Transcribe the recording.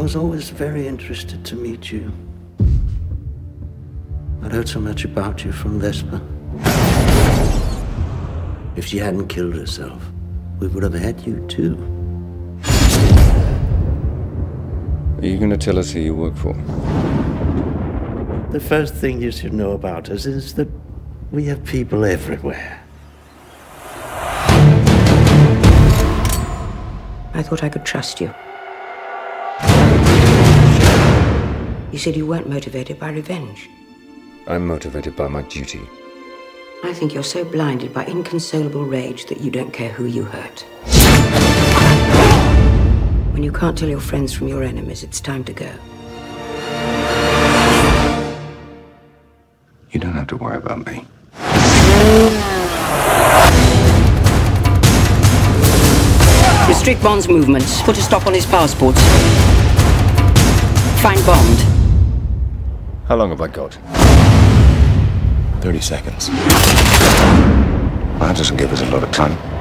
was always very interested to meet you. I'd heard so much about you from Vesper. If she hadn't killed herself, we would have had you too. Are you going to tell us who you work for? The first thing you should know about us is that we have people everywhere. I thought I could trust you. You said you weren't motivated by revenge. I'm motivated by my duty. I think you're so blinded by inconsolable rage that you don't care who you hurt. When you can't tell your friends from your enemies, it's time to go. You don't have to worry about me. Restrict Bond's movements. Put a stop on his passports. Find Bond. How long have I got? 30 seconds. That doesn't give us a lot of time.